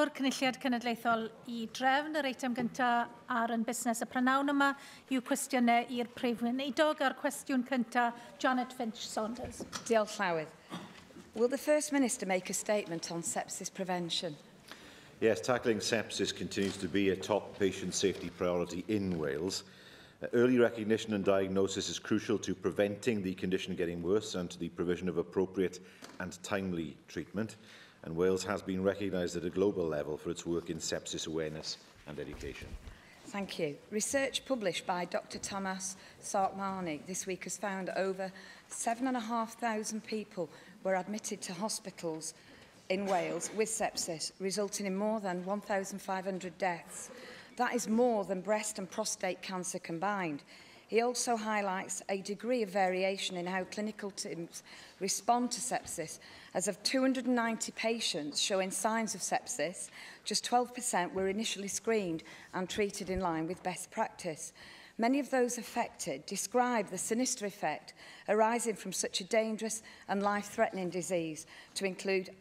O'r cynulliad cenedlaethol i drefn, yr eitem gyntaf ar yn busnes y prynhawn yma yw cwestiynau i'r prif weinidog a'r cwestiwn cyntaf Janet Finch Saunders. Diolch llawydd. Will the First Minister make a statement on sepsis prevention? Yes, tackling sepsis continues to be a top patient safety priority in Wales. Uh, early recognition and diagnosis is crucial to preventing the condition getting worse and to the provision of appropriate and timely treatment and Wales has been recognised at a global level for its work in sepsis awareness and education. Thank you. Research published by Dr Thomas Sarkmani this week has found over 7,500 people were admitted to hospitals in Wales with sepsis, resulting in more than 1,500 deaths. That is more than breast and prostate cancer combined. He also highlights a degree of variation in how clinical teams respond to sepsis, as of 290 patients showing signs of sepsis, just 12% were initially screened and treated in line with best practice. Many of those affected describe the sinister effect arising from such a dangerous and life-threatening disease to include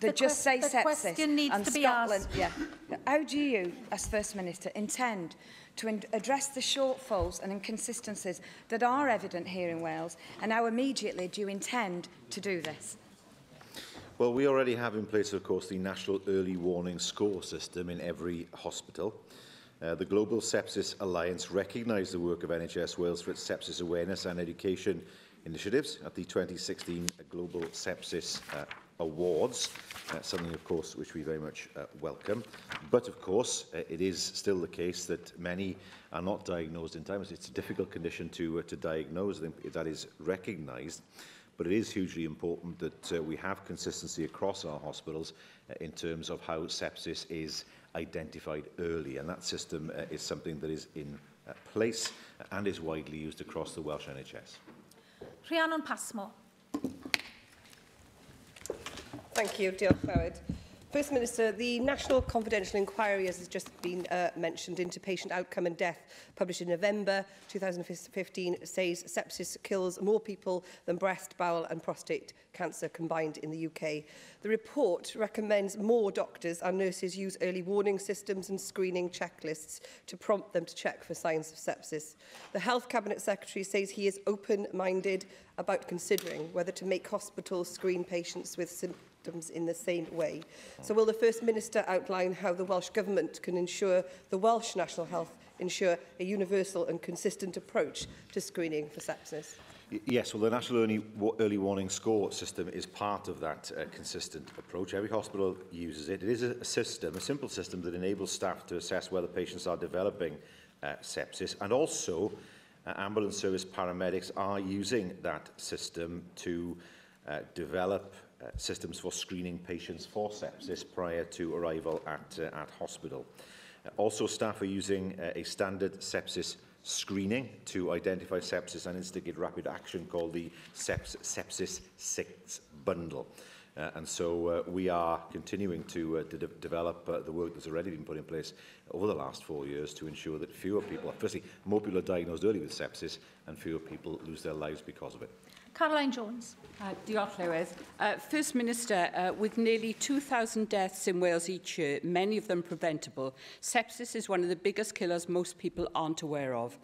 they the just say the sepsis. The question needs and to be Scotland, asked. Yeah. How do you, as First Minister, intend to address the shortfalls and inconsistencies that are evident here in Wales? And how immediately do you intend to do this? Well, we already have in place, of course, the National Early Warning Score system in every hospital. Uh, the Global Sepsis Alliance recognised the work of NHS Wales for its sepsis awareness and education initiatives at the 2016 Global Sepsis uh, awards, uh, something, of course, which we very much uh, welcome. But, of course, uh, it is still the case that many are not diagnosed in time. It's a difficult condition to, uh, to diagnose. I think that is recognised. But it is hugely important that uh, we have consistency across our hospitals uh, in terms of how sepsis is identified early. And that system uh, is something that is in uh, place and is widely used across the Welsh NHS. Rhiannon Pasmo. Thank you. Diolch, Howard. First Minister, the National Confidential Inquiry, as has just been uh, mentioned, into patient outcome and death, published in November 2015, says sepsis kills more people than breast, bowel and prostate cancer combined in the UK. The report recommends more doctors and nurses use early warning systems and screening checklists to prompt them to check for signs of sepsis. The Health Cabinet Secretary says he is open-minded about considering whether to make hospitals screen patients with victims in the same way. So will the First Minister outline how the Welsh Government can ensure the Welsh National Health ensure a universal and consistent approach to screening for sepsis? Yes, well, the National Early, Early Warning Score system is part of that uh, consistent approach. Every hospital uses it. It is a system, a simple system that enables staff to assess whether patients are developing uh, sepsis and also uh, ambulance service paramedics are using that system to uh, develop Uh, systems for screening patients for sepsis prior to arrival at, uh, at hospital. Uh, also, staff are using a standard sepsis screening to identify sepsis and instigate rapid action called the Seps Sepsis 6 Bundle. Uh, and so uh, we are continuing to, uh, to de develop uh, the work that's already been put in place over the last four years to ensure that fewer people, firstly, more people are diagnosed early with sepsis and fewer people lose their lives because of it. Caroline Jones. Uh, Diolch, Uh, First Minister, uh, with nearly 2,000 deaths in Wales each year, many of them preventable, sepsis is one of the biggest killers most people aren't aware of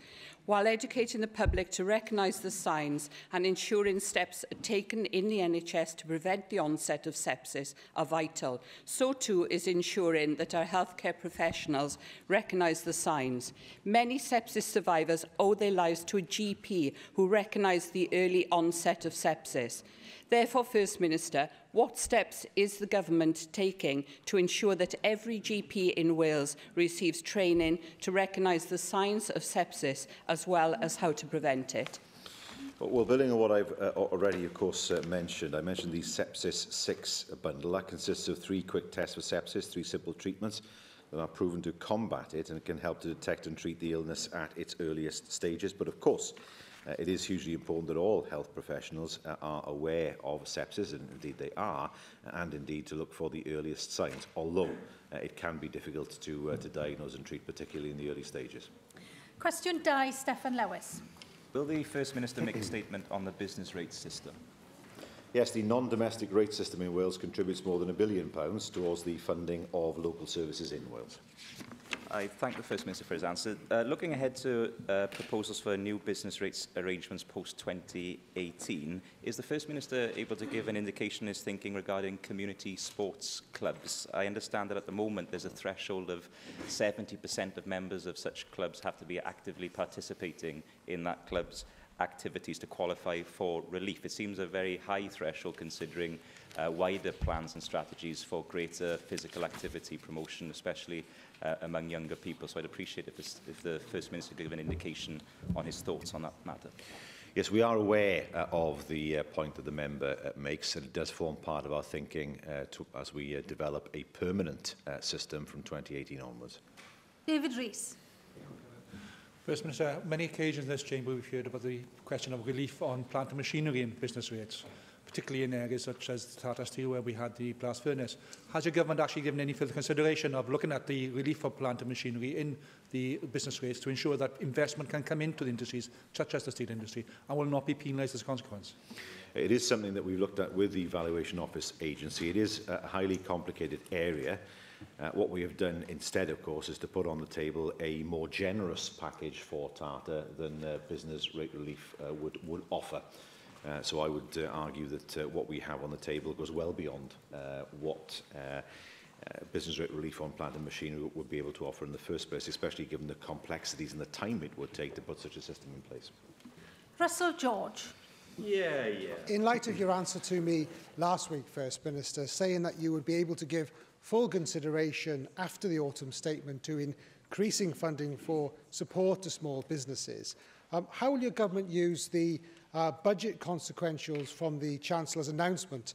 while educating the public to recognise the signs and ensuring steps taken in the NHS to prevent the onset of sepsis are vital. So too is ensuring that our healthcare professionals recognise the signs. Many sepsis survivors owe their lives to a GP who recognised the early onset of sepsis. Therefore, First Minister, What steps is the government taking to ensure that every GP in Wales receives training to recognise the signs of sepsis as well as how to prevent it? Well, building on what I've uh, already, of course, uh, mentioned, I mentioned the Sepsis 6 bundle. That consists of three quick tests for sepsis, three simple treatments that are proven to combat it and can help to detect and treat the illness at its earliest stages. But, of course, Uh, it is hugely important that all health professionals uh, are aware of sepsis, and indeed they are, and indeed to look for the earliest signs, although uh, it can be difficult to, uh, to diagnose and treat, particularly in the early stages. Question die, Stefan Lewis. Will the First Minister make a statement on the business rate system? Yes, the non-domestic rate system in Wales contributes more than a billion pounds towards the funding of local services in Wales. I thank the First Minister for his answer. Uh, looking ahead to uh, proposals for new business rates arrangements post-2018, is the First Minister able to give an indication his thinking regarding community sports clubs? I understand that at the moment there's a threshold of 70% of members of such clubs have to be actively participating in that club's activities to qualify for relief. It seems a very high threshold considering uh, wider plans and strategies for greater physical activity promotion, especially uh, among younger people. So I'd appreciate if, this, if the First Minister could give an indication on his thoughts on that matter. Yes, we are aware uh, of the uh, point that the member uh, makes, and it does form part of our thinking uh, to, as we uh, develop a permanent uh, system from 2018 onwards. David Rees. First Minister, many occasions in this chamber we've heard about the question of relief on plant and machinery and business rates, particularly in areas such as Tata Steel where we had the blast furnace. Has your government actually given any further consideration of looking at the relief of plant and machinery in the business rates to ensure that investment can come into the industries such as the steel industry and will not be penalised as a consequence? It is something that we've looked at with the Valuation Office Agency. It is a highly complicated area. Uh, what we have done instead, of course, is to put on the table a more generous package for Tata than uh, business rate relief uh, would, would offer. Uh, so I would uh, argue that uh, what we have on the table goes well beyond uh, what uh, Uh, business rate relief on plant and machinery would be able to offer in the first place, especially given the complexities and the time it would take to put such a system in place. Russell George. Yeah, yeah. In light of your answer to me last week, First Minister, saying that you would be able to give full consideration after the autumn statement to increasing funding for support to small businesses. Um, how will your government use the uh, budget consequentials from the Chancellor's announcement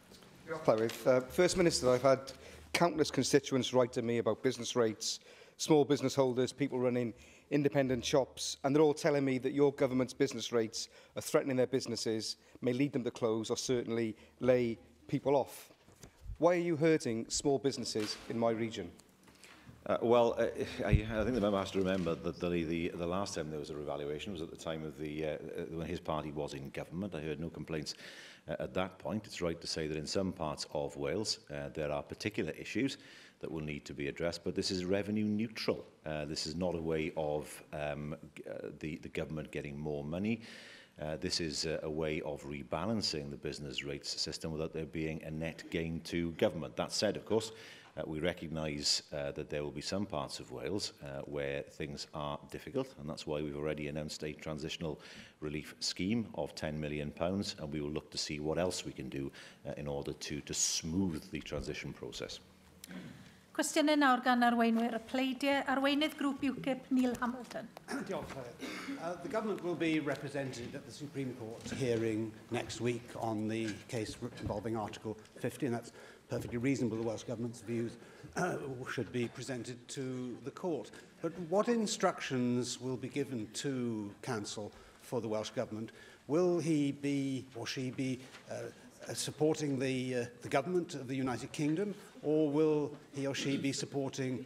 uh, First Minister, I've had countless constituents write to me about business rates, small business holders, people running independent shops, and they're all telling me that your government's business rates are threatening their businesses, may lead them to close, or certainly lay people off. Why are you hurting small businesses in my region? Uh, well, uh, I, I think the member has to remember that the, the, the last time there was a revaluation was at the time of the uh, uh, when his party was in government. I heard no complaints uh, at that point. It's right to say that in some parts of Wales uh, there are particular issues that will need to be addressed, but this is revenue neutral. Uh, this is not a way of um, uh, the, the government getting more money. Uh, this is uh, a way of rebalancing the business rates system without there being a net gain to government. That said, of course, uh, we recognise uh, that there will be some parts of Wales uh, where things are difficult, and that's why we've already announced a transitional relief scheme of £10 million, pounds, and we will look to see what else we can do uh, in order to, to smooth the transition process. Cwestiynau nawr gan arweinwyr y pleidiau. Arweinydd grŵp UKIP, Neil Hamilton. Diolch, uh, The government will be represented at the Supreme Court hearing next week on the case involving Article 50, and that's perfectly reasonable. The Welsh Government's views uh, should be presented to the court. But what instructions will be given to counsel for the Welsh Government? Will he be or she be uh, uh supporting the, uh, the government of the United Kingdom or will he or she be supporting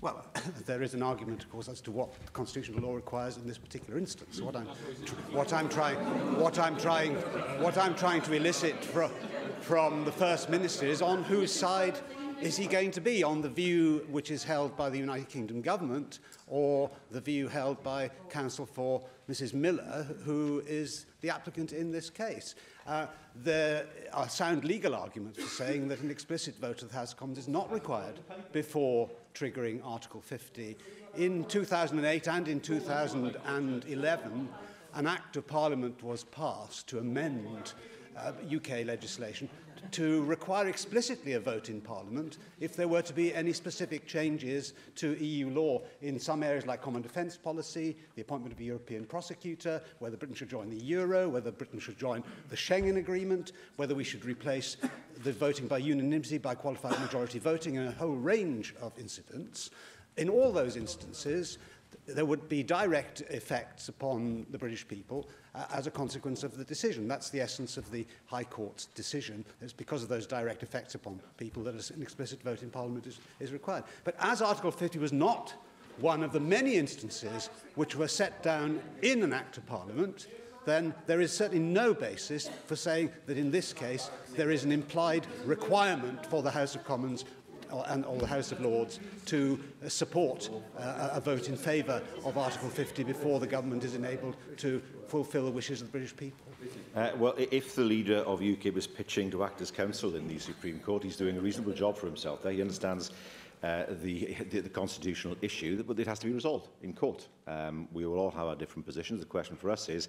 Well, there is an argument, of course, as to what the constitutional law requires in this particular instance. What I'm, what I'm trying, what I'm trying, what I'm trying to elicit from, from the first minister is on whose side is he going to be on the view which is held by the United Kingdom government or the view held by counsel for Mrs Miller, who is the applicant in this case. Uh, there are sound legal arguments for saying that an explicit vote of the House of Commons is not required before triggering Article 50. In 2008 and in 2011, an Act of Parliament was passed to amend uh, UK legislation to require explicitly a vote in Parliament if there were to be any specific changes to EU law in some areas like common defence policy, the appointment of a European prosecutor, whether Britain should join the euro, whether Britain should join the Schengen Agreement, whether we should replace the voting by unanimity by qualified majority voting and a whole range of incidents. In all those instances, there would be direct effects upon the British people uh, as a consequence of the decision. That's the essence of the High Court's decision. It's because of those direct effects upon people that an explicit vote in Parliament is, is required. But as Article 50 was not one of the many instances which were set down in an Act of Parliament, then there is certainly no basis for saying that in this case there is an implied requirement for the House of Commons and all the House of Lords to uh, support uh, a vote in favour of Article 50 before the government is enabled to fulfil the wishes of the British people. Uh, well, if the leader of UKIP is pitching to act as counsel in the Supreme Court, he's doing a reasonable job for himself there. He understands uh, the, the, the constitutional issue, but it has to be resolved in court. Um, we will all have our different positions. The question for us is,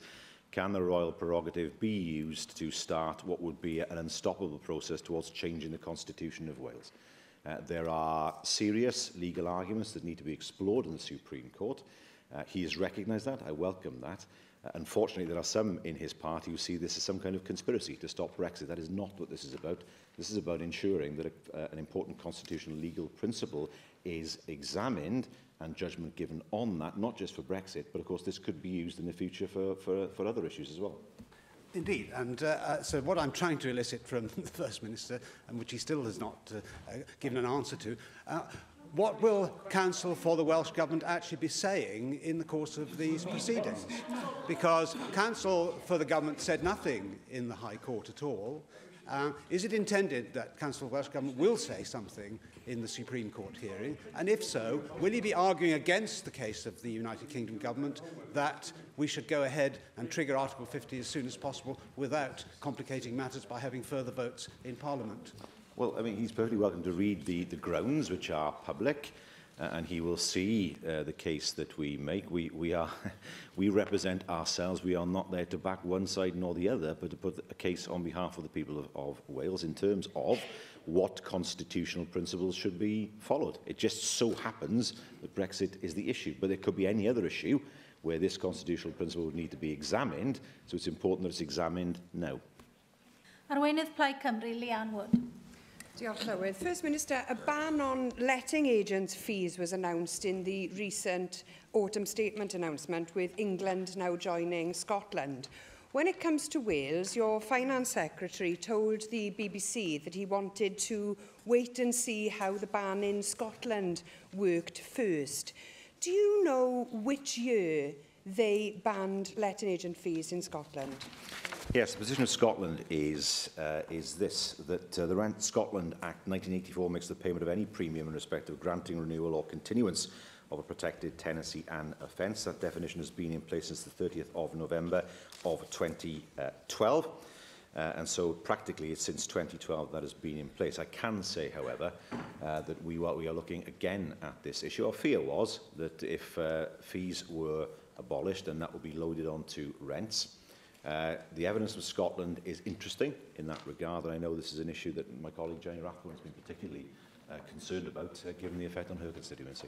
can the royal prerogative be used to start what would be an unstoppable process towards changing the constitution of Wales? Uh, there are serious legal arguments that need to be explored in the Supreme Court. Uh, he has recognised that. I welcome that. Uh, unfortunately, there are some in his party who see this as some kind of conspiracy to stop Brexit. That is not what this is about. This is about ensuring that a, uh, an important constitutional legal principle is examined and judgment given on that, not just for Brexit, but of course this could be used in the future for, for, for other issues as well. Indeed, and uh, uh, so what I'm trying to elicit from the First Minister, and which he still has not uh, uh, given an answer to, uh, what will Council for the Welsh Government actually be saying in the course of these proceedings? Because Council for the Government said nothing in the High Court at all. Um, is it intended that Council of Welsh Government will say something in the Supreme Court hearing? And if so, will he be arguing against the case of the United Kingdom Government that we should go ahead and trigger Article 50 as soon as possible without complicating matters by having further votes in Parliament? Well, I mean, he's perfectly welcome to read the, the grounds, which are public and he will see uh, the case that we make. We, we, are, we represent ourselves. We are not there to back one side nor the other, but to put a case on behalf of the people of, of Wales in terms of what constitutional principles should be followed. It just so happens that Brexit is the issue, but there could be any other issue where this constitutional principle would need to be examined, so it's important that it's examined now. Arweinydd Plaid Cymru, Leanne Wood. Diolch Llywyd. First Minister, a ban on letting agents' fees was announced in the recent autumn statement announcement with England now joining Scotland. When it comes to Wales, your Finance Secretary told the BBC that he wanted to wait and see how the ban in Scotland worked first. Do you know which year they banned letting agent fees in Scotland. Yes, the position of Scotland is uh, is this, that uh, the Rent Scotland Act 1984 makes the payment of any premium in respect of granting, renewal or continuance of a protected tenancy and offence. That definition has been in place since the 30th of November of 2012. Uh, and so practically it's since 2012 that has been in place. I can say, however, uh, that we, while we are looking again at this issue, our fear was that if uh, fees were abolished and that will be loaded onto rents. Uh, the evidence from Scotland is interesting in that regard, and I know this is an issue that my colleague Jane Rathbone has been particularly uh, concerned about, uh, given the effect on her constituency.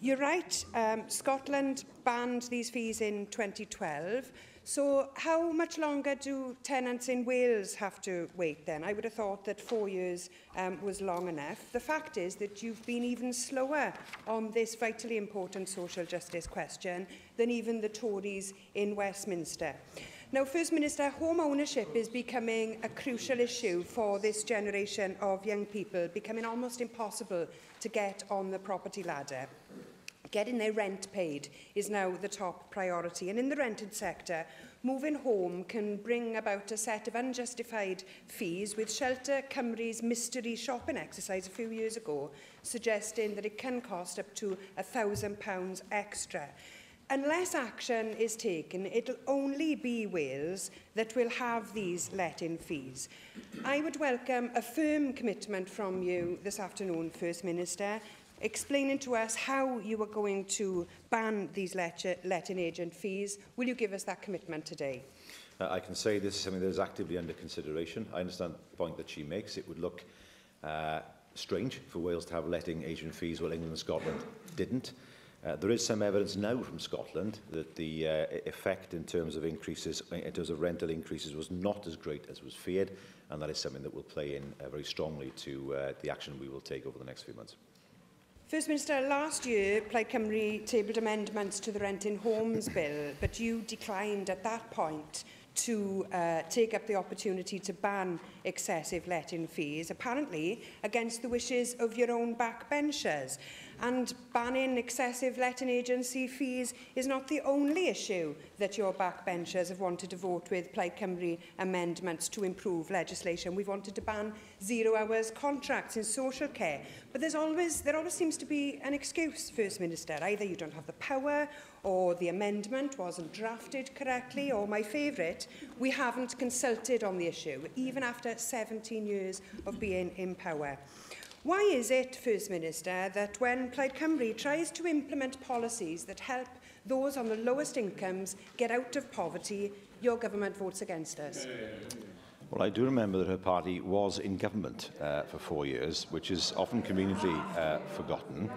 you're right, um, Scotland banned these fees in 2012, So how much longer do tenants in Wales have to wait then? I would have thought that four years um, was long enough. The fact is that you've been even slower on this vitally important social justice question than even the Tories in Westminster. Now, First Minister, home ownership is becoming a crucial issue for this generation of young people, becoming almost impossible to get on the property ladder. Getting their rent paid is now the top priority. And in the rented sector, Moving home can bring about a set of unjustified fees with Shelter Cymru's mystery shopping exercise a few years ago suggesting that it can cost up to £1,000 extra. Unless action is taken, it'll only be Wales that will have these let-in fees. I would welcome a firm commitment from you this afternoon, First Minister, explaining to us how you are going to ban these letting agent fees. Will you give us that commitment today? Uh, I can say this is something that is actively under consideration. I understand the point that she makes. It would look uh, strange for Wales to have letting agent fees while England and Scotland didn't. Uh, there is some evidence now from Scotland that the uh, effect in terms of increases, in terms of rental increases, was not as great as was feared, and that is something that will play in uh, very strongly to uh, the action we will take over the next few months. First Minister, last year Plaid Cymru tabled amendments to the Rent in Homes Bill, but you declined at that point to uh, take up the opportunity to ban excessive letting fees, apparently against the wishes of your own backbenchers and banning excessive letting agency fees is not the only issue that your backbenchers have wanted to vote with Plaid Cymru amendments to improve legislation. We've wanted to ban zero hours contracts in social care. But there's always, there always seems to be an excuse, First Minister. Either you don't have the power or the amendment wasn't drafted correctly, or my favourite, we haven't consulted on the issue, even after 17 years of being in power. Why is it, First Minister, that when Plaid Cymru tries to implement policies that help those on the lowest incomes get out of poverty, your government votes against us? Well, I do remember that her party was in government uh, for four years, which is often conveniently uh, forgotten.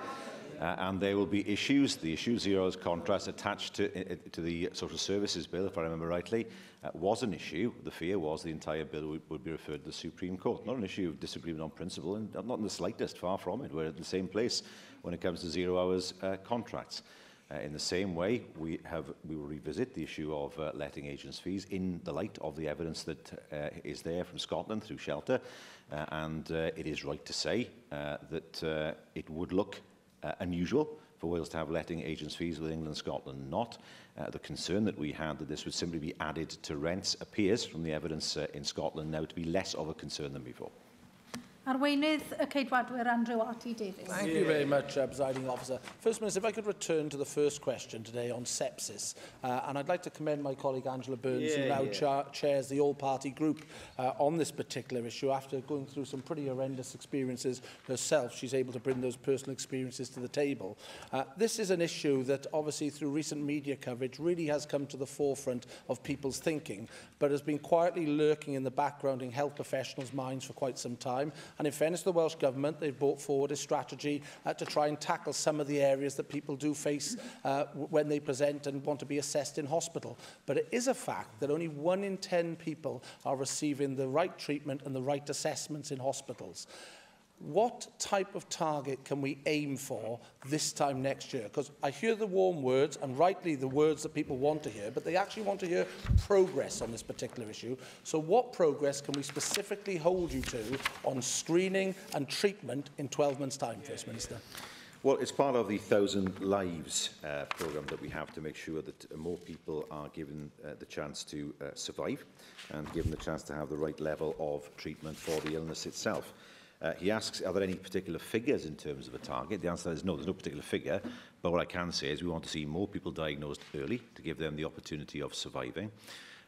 Uh, and there will be issues, the issue of contrast attached to, attached uh, uh, to the Social Services Bill, if I remember rightly, uh, was an issue. The fear was the entire bill would, would be referred to the Supreme Court. Not an issue of disagreement on principle, and not in the slightest, far from it. We're at the same place when it comes to zero hours uh, contracts. Uh, in the same way, we, have, we will revisit the issue of uh, letting agents' fees in the light of the evidence that uh, is there from Scotland through shelter. Uh, and uh, it is right to say uh, that uh, it would look uh, unusual for Wales to have letting agents' fees with England and Scotland not. Uh, the concern that we had that this would simply be added to rents appears from the evidence uh, in Scotland now to be less of a concern than before. Arweinydd y Ceidwadwyr Andrew Arty Davies. Thank you very much, uh, Presiding Officer. First Minister, if I could return to the first question today on sepsis, uh, and I'd like to commend my colleague Angela Burns, yeah, who now yeah. cha chairs the all-party group uh, on this particular issue. After going through some pretty horrendous experiences herself, she's able to bring those personal experiences to the table. Uh, this is an issue that, obviously, through recent media coverage, really has come to the forefront of people's thinking but has been quietly lurking in the background in health professionals' minds for quite some time. And in fairness to the Welsh Government, they've brought forward a strategy uh, to try and tackle some of the areas that people do face uh, when they present and want to be assessed in hospital. But it is a fact that only one in 10 people are receiving the right treatment and the right assessments in hospitals what type of target can we aim for this time next year? Because I hear the warm words, and rightly the words that people want to hear, but they actually want to hear progress on this particular issue. So what progress can we specifically hold you to on screening and treatment in 12 months' time, First Minister? Well, it's part of the Thousand Lives uh, programme that we have to make sure that uh, more people are given uh, the chance to uh, survive and given the chance to have the right level of treatment for the illness itself. Uh, he asks, are there any particular figures in terms of a target? The answer is no, there's no particular figure. But what I can say is we want to see more people diagnosed early to give them the opportunity of surviving.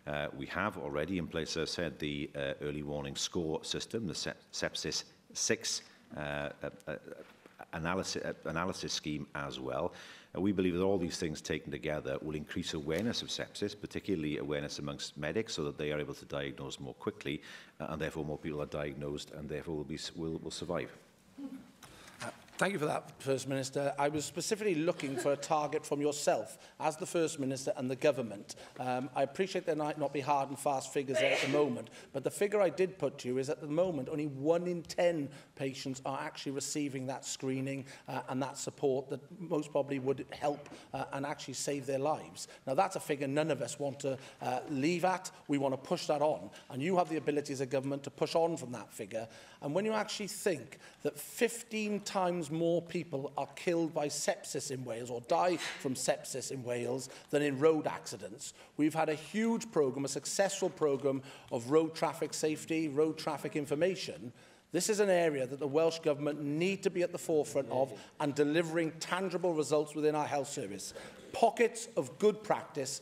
Uh, we have already in place, as I said, the uh, early warning score system, the sep sepsis 6 uh, uh, uh, analysis, uh, analysis scheme as well. Uh, we believe that all these things taken together will increase awareness of sepsis, particularly awareness amongst medics, so that they are able to diagnose more quickly, uh, and therefore more people are diagnosed and therefore will, be, will, will survive. Uh, thank you for that, First Minister. I was specifically looking for a target from yourself as the First Minister and the government. Um, I appreciate there might not be hard and fast figures at the moment, but the figure I did put to you is at the moment only one in 10 patients are actually receiving that screening uh, and that support that most probably would help uh, and actually save their lives. Now, that's a figure none of us want to uh, leave at. We want to push that on. And you have the ability as a government to push on from that figure. And when you actually think that 15 times more people are killed by sepsis in Wales or die from sepsis in Wales than in road accidents, we've had a huge program, a successful program of road traffic safety, road traffic information, This is an area that the Welsh Government need to be at the forefront of and delivering tangible results within our health service. Pockets of good practice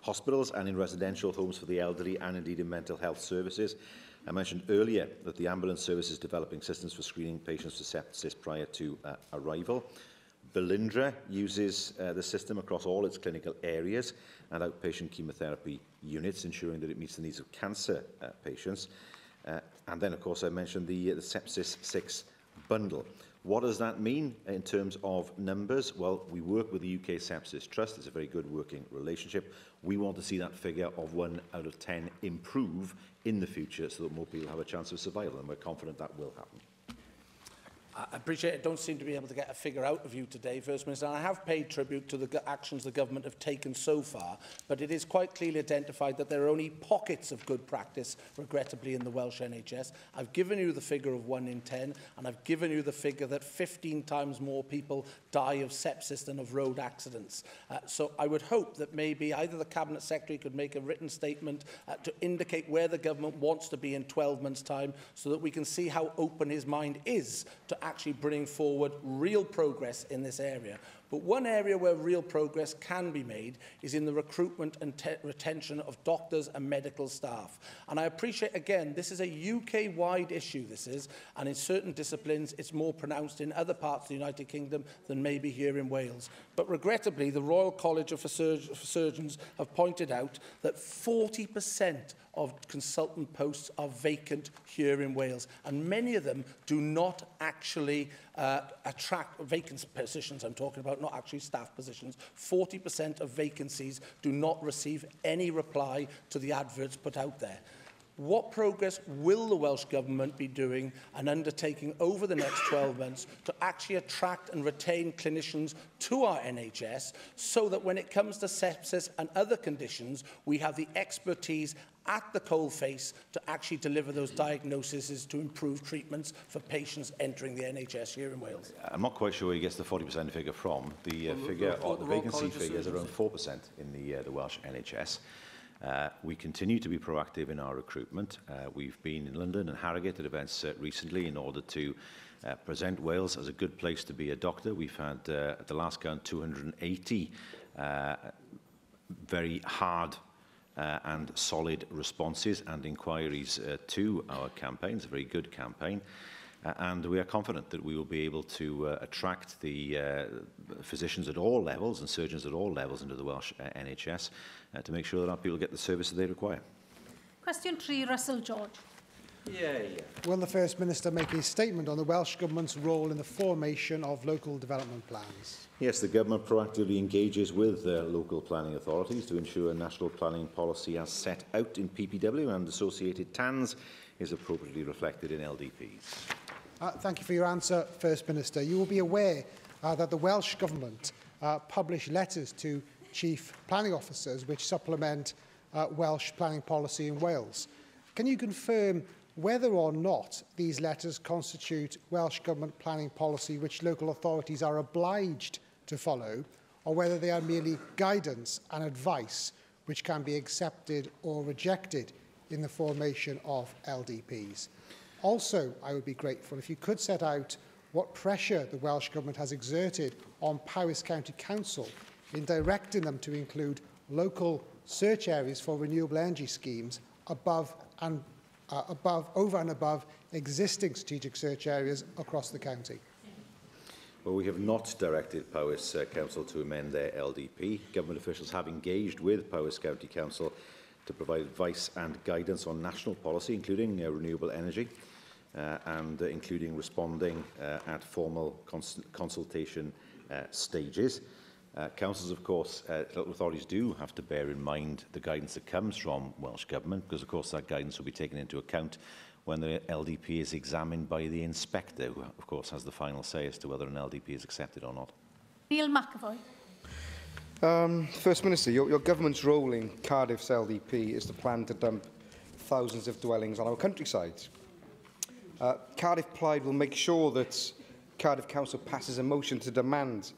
hospitals and in residential homes for the elderly and indeed in mental health services. I mentioned earlier that the ambulance service is developing systems for screening patients for sepsis prior to uh, arrival. Belindra uses uh, the system across all its clinical areas and outpatient chemotherapy units, ensuring that it meets the needs of cancer uh, patients. Uh, and then, of course, I mentioned the, uh, the Sepsis 6 bundle. What does that mean in terms of numbers? Well, we work with the UK Sepsis Trust. It's a very good working relationship. We want to see that figure of one out of 10 improve in the future so that more people have a chance of survival, and we're confident that will happen. I appreciate it. don't seem to be able to get a figure out of you today, First Minister. And I have paid tribute to the actions the government have taken so far, but it is quite clearly identified that there are only pockets of good practice, regrettably, in the Welsh NHS. I've given you the figure of 1 in 10, and I've given you the figure that 15 times more people die of sepsis than of road accidents. Uh, so I would hope that maybe either the Cabinet Secretary could make a written statement uh, to indicate where the government wants to be in 12 months' time so that we can see how open his mind is to actually bringing forward real progress in this area But one area where real progress can be made is in the recruitment and retention of doctors and medical staff. And I appreciate, again, this is a UK-wide issue, this is, and in certain disciplines it's more pronounced in other parts of the United Kingdom than maybe here in Wales. But regrettably, the Royal College of Surge Surgeons have pointed out that 40% of consultant posts are vacant here in Wales and many of them do not actually uh, attract vacant positions I'm talking about, not actually staff positions. 40% of vacancies do not receive any reply to the adverts put out there. What progress will the Welsh Government be doing and undertaking over the next 12 months to actually attract and retain clinicians to our NHS so that when it comes to sepsis and other conditions, we have the expertise at the coalface to actually deliver those diagnoses to improve treatments for patients entering the NHS here in Wales. I'm not quite sure where he gets the 40% figure from. The uh, well, figure, or the vacancy figure is around 4% in the, uh, the Welsh NHS. Uh, we continue to be proactive in our recruitment. Uh, we've been in London and Harrogate at events uh, recently in order to uh, present Wales as a good place to be a doctor. We've had, uh, at the last count, 280 uh, very hard uh, and solid responses and inquiries uh, to our campaign. It's a very good campaign. Uh, and we are confident that we will be able to uh, attract the uh, physicians at all levels and surgeons at all levels into the Welsh uh, NHS uh, to make sure that our people get the service that they require. Question 3 Russell George. Yeah, yeah. Will the First Minister make a statement on the Welsh Government's role in the formation of local development plans? Yes, the Government proactively engages with uh, local planning authorities to ensure national planning policy as set out in PPW and associated TANs is appropriately reflected in LDPs. Uh, thank you for your answer, First Minister. You will be aware uh, that the Welsh Government uh, published letters to chief planning officers which supplement uh, Welsh planning policy in Wales. Can you confirm whether or not these letters constitute Welsh Government planning policy which local authorities are obliged to follow, or whether they are merely guidance and advice which can be accepted or rejected in the formation of LDPs? Also, I would be grateful if you could set out what pressure the Welsh Government has exerted on Powys County Council in directing them to include local search areas for renewable energy schemes above and uh, above over and above existing strategic search areas across the county. Well, we have not directed Powys uh, Council to amend their LDP. Government officials have engaged with Powys County Council to provide advice and guidance on national policy, including uh, renewable energy. Uh, and including responding uh, at formal cons consultation uh, stages. councils, of course, local authorities do have to bear in mind the guidance that comes from Welsh Government, because, of course, that guidance will be taken into account when the LDP is examined by the inspector, who, of course, has the final say as to whether an LDP is accepted or not. Neil McAvoy. Um, First Minister, your, your government's role in Cardiff's LDP is to plan to dump thousands of dwellings on our countryside. Uh, Cardiff Pride will make sure that Cardiff Council passes a motion to demand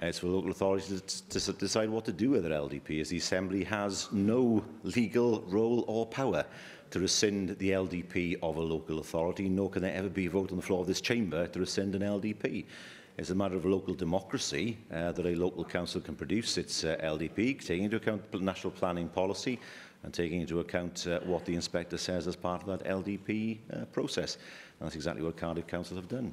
It's uh, for local authorities to, to decide what to do with their LDP, as the Assembly has no legal role or power to rescind the LDP of a local authority, nor can there ever be a vote on the floor of this chamber to rescind an LDP. It's a matter of local democracy uh, that a local council can produce its uh, LDP, taking into account national planning policy and taking into account uh, what the inspector says as part of that LDP uh, process. And that's exactly what Cardiff Council have done.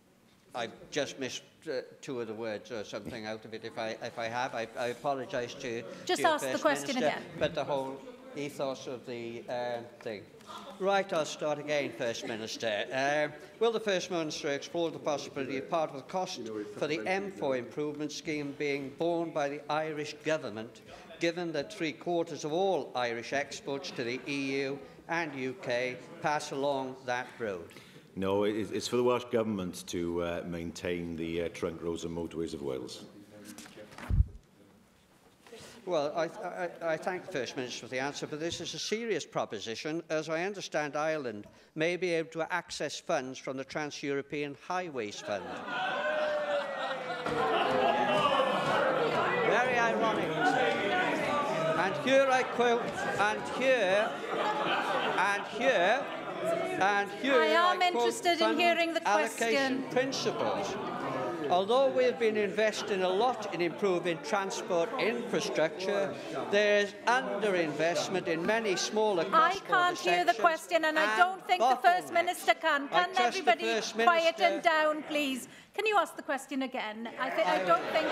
I've just missed uh, two of the words or something out of it. If I, if I have, I, I apologise to Just to ask the question Minister, again. But the whole ethos of the uh, thing. Right, I'll start again, First Minister. Uh, will the First Minister explore the possibility of part of the cost for the M4 improvement scheme being borne by the Irish Government, given that three-quarters of all Irish exports to the EU and UK pass along that road? No, it's for the Welsh Government to uh, maintain the uh, trunk roads and motorways of Wales. Well, I, I, I thank the First Minister for the answer, but this is a serious proposition. As I understand, Ireland may be able to access funds from the Trans-European Highways Fund. Very ironic. And here I quote, and here, and here, and here I am I interested in hearing the question. Allocation principles. Although we've been investing a lot in improving transport infrastructure, there's underinvestment in many smaller I can't hear the question and, and I don't think the First Minister can. Can everybody quiet down, please? Can you ask the question again? I, I don't think...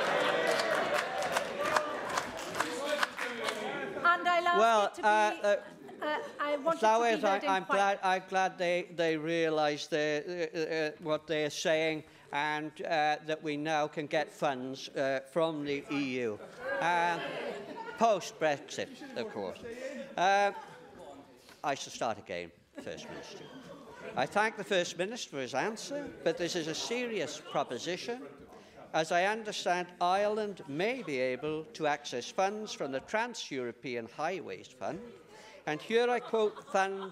and I'll ask well, it to be... Uh, uh, uh, I want to be I, I'm, glad, I'm glad they, they realise uh, uh, what they're saying and uh, that we now can get funds uh, from the EU. Uh, Post-Brexit, of course. Uh, I shall start again, First Minister. I thank the First Minister for his answer, but this is a serious proposition. As I understand, Ireland may be able to access funds from the Trans-European Highways Fund, and here I quote fund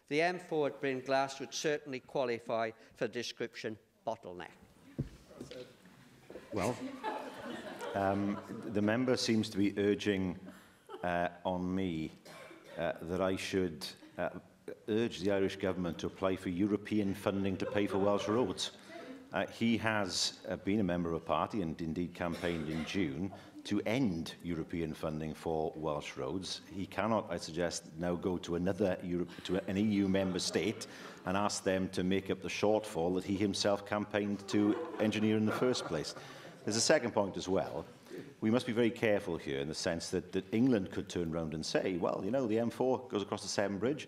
the M4 at Brin Glass would certainly qualify for description bottleneck. Well, um, the member seems to be urging uh, on me uh, that I should uh, urge the Irish government to apply for European funding to pay for Welsh roads. Uh, he has uh, been a member of a party and indeed campaigned in June to end European funding for Welsh roads. He cannot, I suggest, now go to another Europe, to an EU member state and ask them to make up the shortfall that he himself campaigned to engineer in the first place. There's a second point as well. We must be very careful here in the sense that, that England could turn round and say, well, you know, the M4 goes across the Severn Bridge.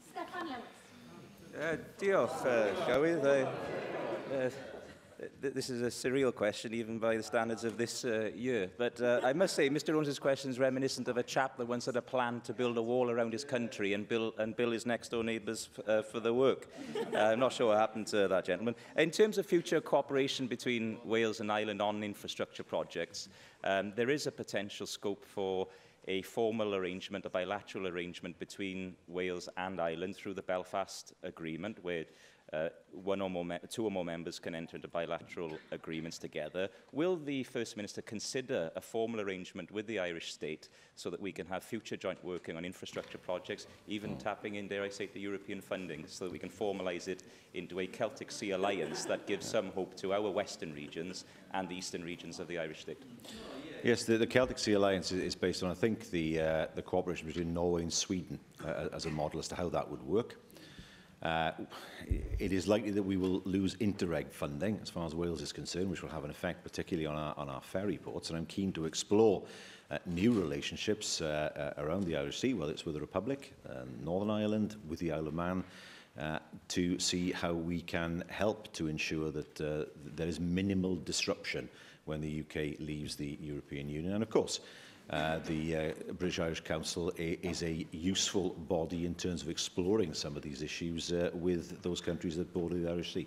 Stefan Lewis. Uh, diolch, uh, Gawydd. Uh, uh, th this is a surreal question, even by the standards of this uh, year. But uh, I must say, Mr. Owens' question is reminiscent of a chap that once had a plan to build a wall around his country and bill, and bill his next-door neighbours uh, for the work. Uh, I'm not sure what happened to that gentleman. In terms of future cooperation between Wales and Ireland on infrastructure projects, um, there is a potential scope for a formal arrangement, a bilateral arrangement between Wales and Ireland through the Belfast Agreement, where uh, one or more two or more members can enter into bilateral agreements together. Will the First Minister consider a formal arrangement with the Irish state so that we can have future joint working on infrastructure projects, even mm. tapping in, dare I say, the European funding, so that we can formalise it into a Celtic Sea alliance that gives some hope to our western regions and the eastern regions of the Irish state? Yes, the, the Celtic Sea Alliance is, is based on, I think, the, uh, the cooperation between Norway and Sweden uh, as a model as to how that would work. Uh, it is likely that we will lose Interreg funding, as far as Wales is concerned, which will have an effect particularly on our, on our ferry ports. And I'm keen to explore uh, new relationships uh, uh, around the Irish Sea, whether it's with the Republic, um, Northern Ireland, with the Isle of Man, uh, to see how we can help to ensure that uh, there is minimal disruption when the UK leaves the European Union. And of course, uh, Uh, the uh, British Irish Council is a useful body in terms of exploring some of these issues uh, with those countries that border the Irish Sea.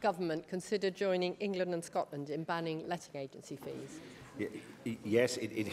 Government consider joining England and Scotland in banning letting agency fees? yes, it, it,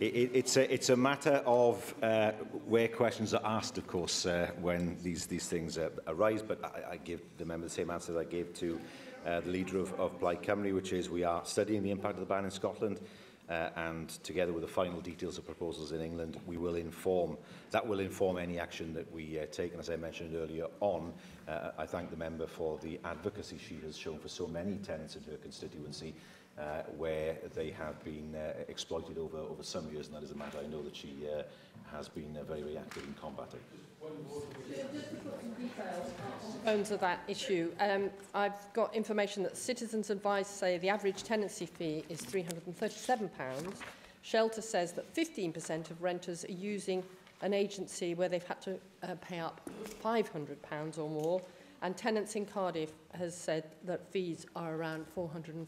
it, it's, a, it's a matter of uh, where questions are asked, of course, uh, when these, these things uh, arise, but I, I give the member the same answer that I gave to uh, the leader of, of Plaid Cymru, which is we are studying the impact of the ban in Scotland, uh, and together with the final details of proposals in England, we will inform, that will inform any action that we uh, take. And as I mentioned earlier on, uh, I thank the member for the advocacy she has shown for so many tenants in her constituency, uh, where they have been uh, exploited over, over some years, and that is a matter I know that she uh, has been uh, very, very active in combating. On to that issue, um, I've got information that Citizens Advice say the average tenancy fee is £337. Shelter says that 15% of renters are using an agency where they've had to uh, pay up £500 or more, And Tenants in Cardiff has said that fees are around £450.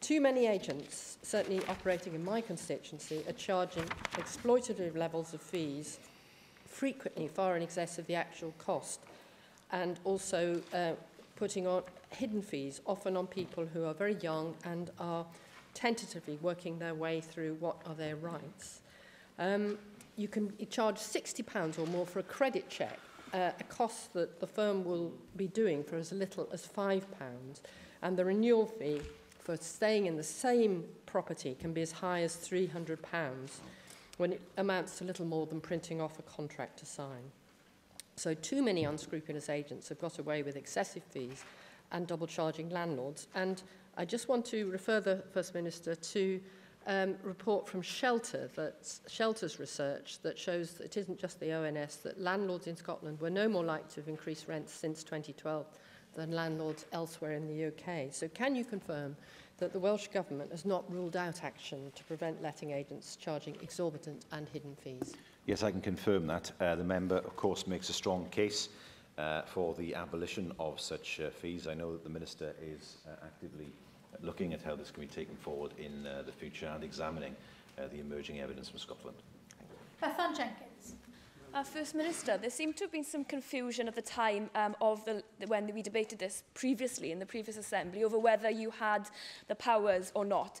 Too many agents, certainly operating in my constituency, are charging exploitative levels of fees, frequently far in excess of the actual cost, and also uh, putting on hidden fees, often on people who are very young and are tentatively working their way through what are their rights. Um, you can charge £60 or more for a credit check uh, a cost that the firm will be doing for as little as £5. And the renewal fee for staying in the same property can be as high as £300 when it amounts to little more than printing off a contract to sign. So too many unscrupulous agents have got away with excessive fees and double charging landlords. And I just want to refer the First Minister to um, report from Shelter, that Shelter's research, that shows that it isn't just the ONS, that landlords in Scotland were no more likely to have increased rents since 2012 than landlords elsewhere in the UK. So can you confirm that the Welsh Government has not ruled out action to prevent letting agents charging exorbitant and hidden fees? Yes, I can confirm that. Uh, the member, of course, makes a strong case uh, for the abolition of such uh, fees. I know that the Minister is uh, actively looking at how this can be taken forward in uh, the future and examining uh, the emerging evidence from Scotland. Bethan Jenkins. Uh, First Minister, there seemed to have been some confusion at the time um, of the, when we debated this previously in the previous assembly over whether you had the powers or not.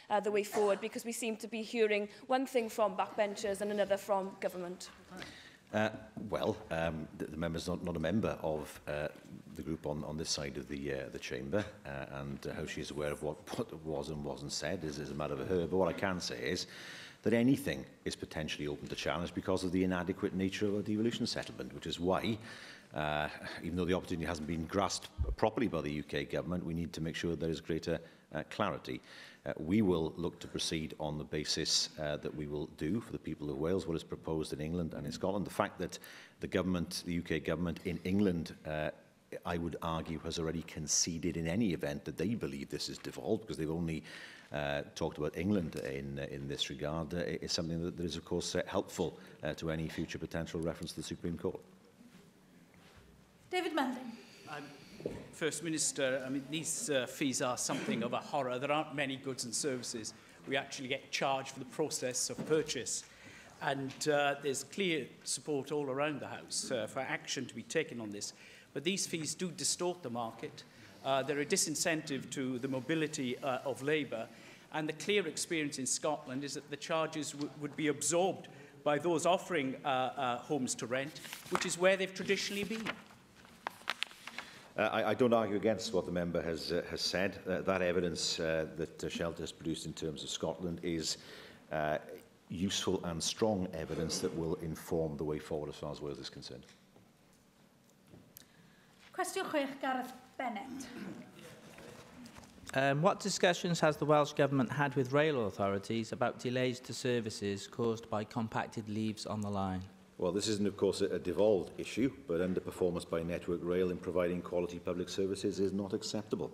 uh, the way forward because we seem to be hearing one thing from backbenchers and another from government. Uh, well, um, the, the member's not, not a member of uh, the group on, on this side of the, uh, the chamber, uh, and uh, how she is aware of what, what was and wasn't said is, is a matter of her. But what I can say is that anything is potentially open to challenge because of the inadequate nature of the devolution settlement, which is why uh, even though the opportunity hasn't been grasped properly by the UK government, we need to make sure there is greater uh, clarity. Uh, we will look to proceed on the basis uh, that we will do for the people of Wales what is proposed in England and in Scotland. The fact that the government, the UK government in England uh, I would argue has already conceded in any event that they believe this is devolved because they've only uh, talked about England in uh, in this regard uh, is something that, that is of course uh, helpful uh, to any future potential reference to the Supreme Court. David Melding. I'm First Minister, I mean, these uh, fees are something of a horror. There aren't many goods and services. We actually get charged for the process of purchase. And uh, there's clear support all around the House uh, for action to be taken on this. But these fees do distort the market. Uh, they're a disincentive to the mobility uh, of labour. And the clear experience in Scotland is that the charges would be absorbed by those offering uh, uh, homes to rent, which is where they've traditionally been. Uh, I, I don't argue against what the member has, uh, has said. Uh, that evidence uh, that uh, Shelter has produced in terms of Scotland is uh, useful and strong evidence that will inform the way forward as far as Wales is concerned. Question 6, Gareth Bennett. Um, what discussions has the Welsh Government had with rail authorities about delays to services caused by compacted leaves on the line? Well, this isn't, of course, a devolved issue, but underperformance by Network Rail in providing quality public services is not acceptable.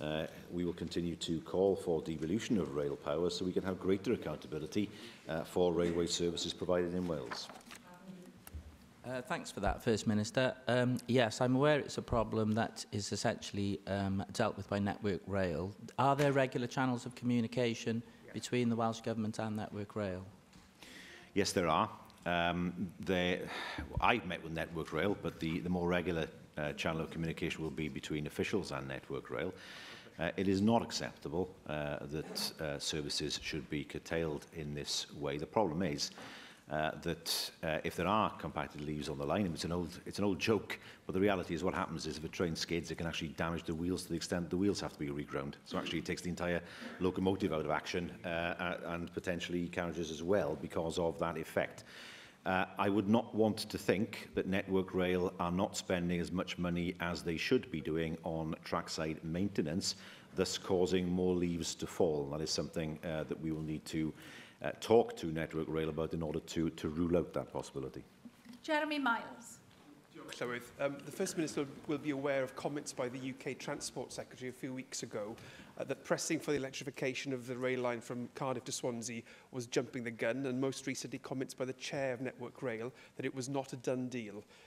Uh, we will continue to call for devolution of rail power so we can have greater accountability uh, for railway services provided in Wales. Uh, thanks for that, First Minister. Um, yes, I'm aware it's a problem that is essentially um, dealt with by Network Rail. Are there regular channels of communication between the Welsh Government and Network Rail? Yes, there are. Um, they, I've met with Network Rail, but the, the more regular uh, channel of communication will be between officials and Network Rail. Uh, it is not acceptable uh, that uh, services should be curtailed in this way. The problem is uh, that uh, if there are compacted leaves on the line, it's an, old, it's an old joke, but the reality is what happens is if a train skids, it can actually damage the wheels to the extent the wheels have to be reground. So actually it takes the entire locomotive out of action uh, and potentially carriages as well because of that effect. Uh, I would not want to think that Network Rail are not spending as much money as they should be doing on trackside maintenance, thus causing more leaves to fall. And that is something uh, that we will need to uh, talk to Network Rail about in order to, to rule out that possibility. Jeremy Miles. Um, the First Minister will be aware of comments by the UK Transport Secretary a few weeks ago uh, that pressing for the electrification of the rail line from Cardiff to Swansea was jumping the gun, and most recently comments by the chair of Network Rail that it was not a done deal.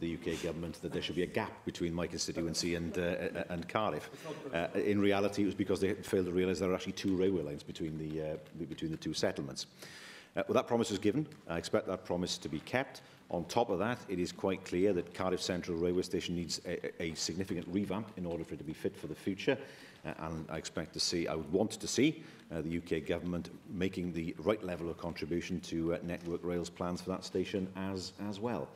the UK government that there should be a gap between my constituency and, uh, and Cardiff. Uh, in reality, it was because they failed to realise there are actually two railway lines between the, uh, between the two settlements. Uh, well, that promise was given. I expect that promise to be kept. On top of that, it is quite clear that Cardiff Central Railway Station needs a, a significant revamp in order for it to be fit for the future. Uh, and I expect to see, I would want to see uh, the UK government making the right level of contribution to uh, Network Rail's plans for that station as, as well.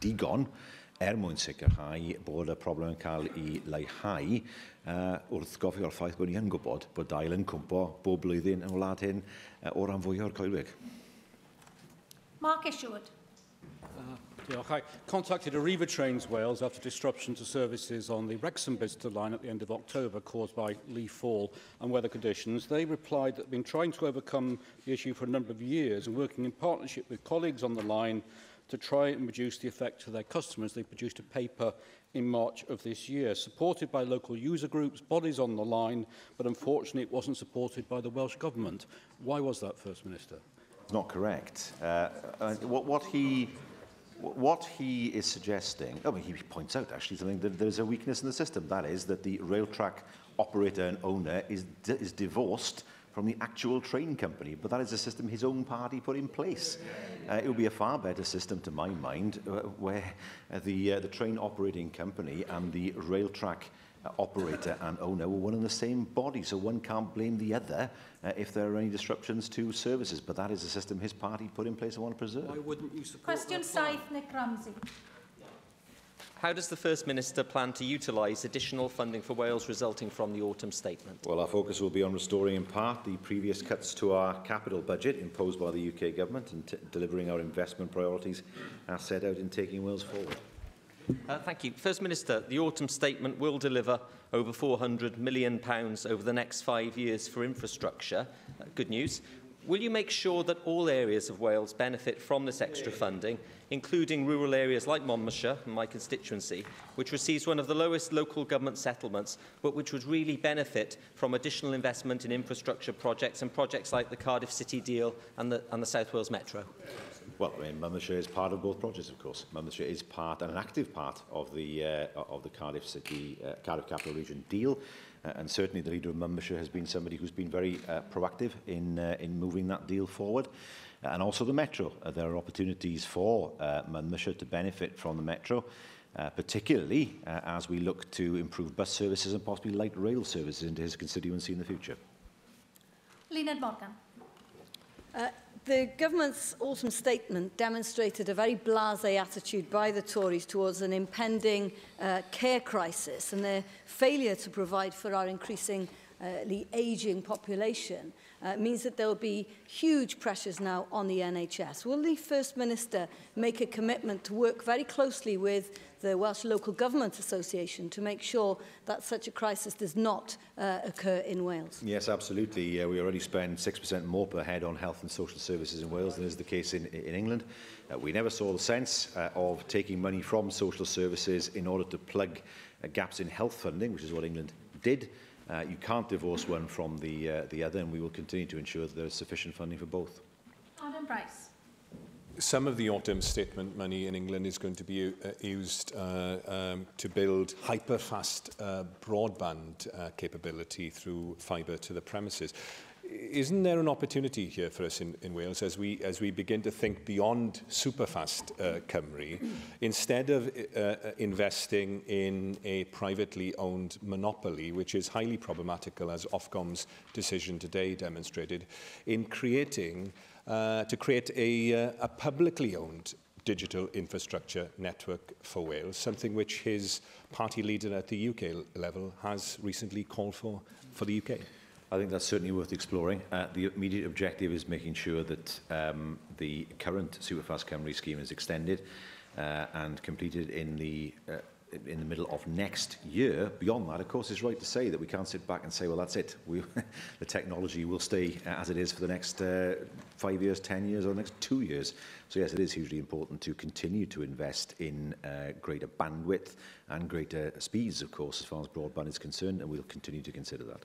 digon er mwyn sicrhau bod y problem yn cael ei leihau uh, wrth gofio o'r ffaith bod ni yn gwybod bod dael yn cwmpo bob blwyddyn yn wlad hyn uh, o ran fwy o'r coelwig. Mark Isherwood. Uh, Diolch. I contacted Arriva Trains Wales after disruption to services on the Wrexham visitor line at the end of October caused by lee fall and weather conditions. They replied that they've been trying to overcome the issue for a number of years and working in partnership with colleagues on the line to try and reduce the effect to their customers. They produced a paper in March of this year, supported by local user groups, bodies on the line, but unfortunately it wasn't supported by the Welsh Government. Why was that, First Minister? Not correct. Uh, uh, what, what he what he is suggesting, I oh, mean, he points out actually something that there's a weakness in the system. That is that the rail track operator and owner is, is divorced from the actual train company, but that is a system his own party put in place. Uh, it would be a far better system, to my mind, uh, where uh, the, uh, the train operating company and the rail track operator and owner were one and the same body, so one can't blame the other uh, if there are any disruptions to services. But that is a system his party put in place and want to preserve. Why wouldn't you support Question saith, Nick Ramsey. How does the First Minister plan to utilise additional funding for Wales resulting from the autumn statement? Well, our focus will be on restoring in part the previous cuts to our capital budget imposed by the UK Government and delivering our investment priorities as set out in Taking Wales Forward. Uh, thank you. First Minister, the autumn statement will deliver over £400 million pounds over the next five years for infrastructure. Uh, good news. Will you make sure that all areas of Wales benefit from this extra funding, including rural areas like Monmouthshire, my constituency, which receives one of the lowest local government settlements, but which would really benefit from additional investment in infrastructure projects and projects like the Cardiff City deal and the, and the South Wales Metro? Well, I mean, Monmouthshire is part of both projects, of course. Monmouthshire is part and an active part of the uh, of the Cardiff City, uh, Cardiff Capital Region deal. Uh, and certainly the leader of Monmouthshire has been somebody who's been very uh, proactive in uh, in moving that deal forward. Uh, and also the metro. Uh, there are opportunities for uh, Monmouthshire to benefit from the metro. Uh, particularly uh, as we look to improve bus services and possibly light rail services into his constituency in the future. Leonard Morgan. Uh, the government's autumn statement demonstrated a very blasé attitude by the Tories towards an impending uh, care crisis and their failure to provide for our increasingly uh, ageing population uh, means that there will be huge pressures now on the NHS. Will the First Minister make a commitment to work very closely with the Welsh Local Government Association to make sure that such a crisis does not uh, occur in Wales? Yes, absolutely. Uh, we already spend 6% more per head on health and social services in Wales than is the case in, in England. Uh, we never saw the sense uh, of taking money from social services in order to plug uh, gaps in health funding, which is what England did Uh, you can't divorce one from the, uh, the other, and we will continue to ensure that there is sufficient funding for both. Adam Price. Some of the autumn statement money in England is going to be uh, used uh, um, to build hyper-fast uh, broadband uh, capability through fibre to the premises isn't there an opportunity here for us in, in Wales as we, as we begin to think beyond superfast uh, Cymru, instead of uh, uh, investing in a privately owned monopoly, which is highly problematical, as Ofcom's decision today demonstrated, in creating, uh, to create a, uh, a publicly owned digital infrastructure network for Wales, something which his party leader at the UK level has recently called for for the UK. I think that's certainly worth exploring. Uh, the immediate objective is making sure that um, the current Superfast Camry scheme is extended uh, and completed in the uh, in the middle of next year. Beyond that, of course, it's right to say that we can't sit back and say, well, that's it. We, the technology will stay uh, as it is for the next uh, five years, 10 years, or the next two years. So, yes, it is hugely important to continue to invest in uh, greater bandwidth and greater speeds, of course, as far as broadband is concerned, and we'll continue to consider that.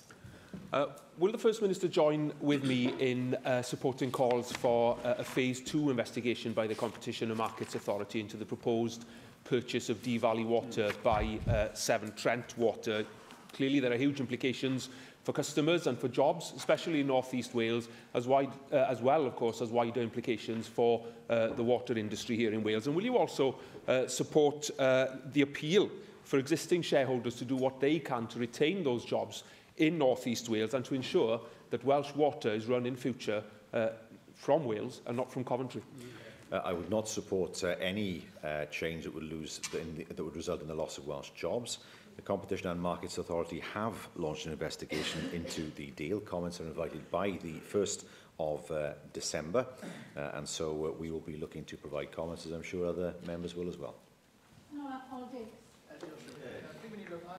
Uh, will the First Minister join with me in uh, supporting calls for uh, a Phase 2 investigation by the Competition and Markets Authority into the proposed purchase of Dee Valley Water by uh, Seven Trent Water? Clearly, there are huge implications for customers and for jobs, especially in North East Wales, as, wide, uh, as well, of course, as wider implications for uh, the water industry here in Wales. And will you also uh, support uh, the appeal for existing shareholders to do what they can to retain those jobs in North East Wales and to ensure that Welsh water is run in future uh, from Wales and not from Coventry. Uh, I would not support uh, any uh, change that would, lose the, in the, that would result in the loss of Welsh jobs. The Competition and Markets Authority have launched an investigation into the deal. Comments are invited by the 1st of uh, December, uh, and so uh, we will be looking to provide comments, as I'm sure other members will as well. No, Paul